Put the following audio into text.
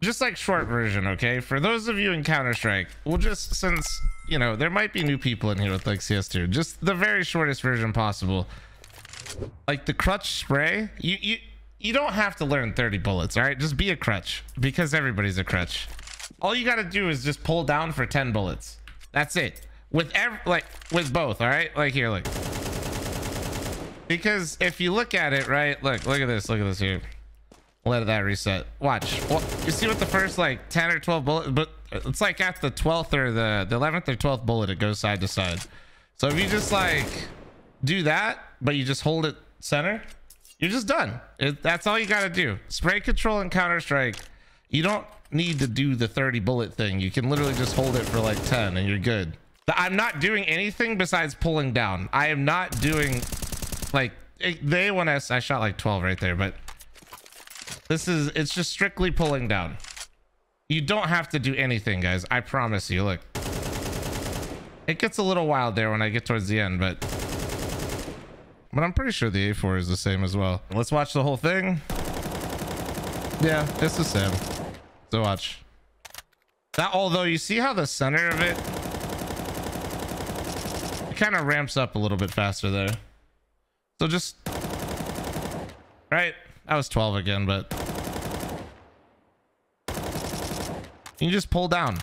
just like short version, okay? For those of you in Counter Strike, we'll just since you know there might be new people in here with like CS2, just the very shortest version possible. Like the crutch spray, you you you don't have to learn 30 bullets, all right? Just be a crutch because everybody's a crutch. All you got to do is just pull down for 10 bullets. That's it. With every like with both, all right? Like here, look. Because if you look at it, right? Look, look at this. Look at this here. Let that reset. Watch. Well, you see what the first like 10 or 12 bullet, but it's like at the 12th or the, the 11th or 12th bullet, it goes side to side. So if you just like do that, but you just hold it center, you're just done. It, that's all you got to do. Spray control and Counter Strike. You don't need to do the 30 bullet thing. You can literally just hold it for like 10 and you're good. I'm not doing anything besides pulling down. I am not doing like eh, the A1S. I shot like 12 right there, but this is, it's just strictly pulling down. You don't have to do anything, guys. I promise you. Look. It gets a little wild there when I get towards the end, but... But I'm pretty sure the A4 is the same as well. Let's watch the whole thing. Yeah, it's the same. So watch. That, although you see how the center of it... It kind of ramps up a little bit faster there. So just... Right? I was 12 again, but... You just pull down.